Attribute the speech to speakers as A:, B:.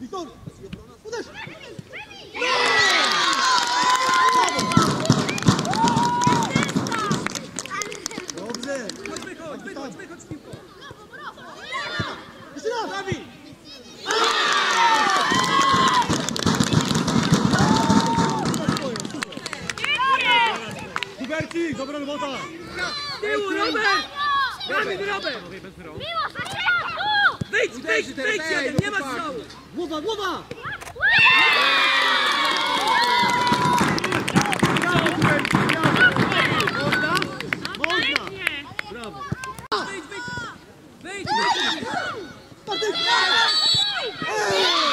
A: Wiktor! Uderz! Dobrze!
B: Chodź, wychodź, wychodź, wychodź z piłką.
A: Jeszcze raz!
B: Dawid!
A: Hubercik, dobra robota!
B: Tyłu, Robert! Mamy wyrobę! Wyjdź, wyjdź, wyjdź jeden, nie ma strzału!
A: Głowa, głowa! Wyjdź, wyjdź! Wyjdź! Wyjdź!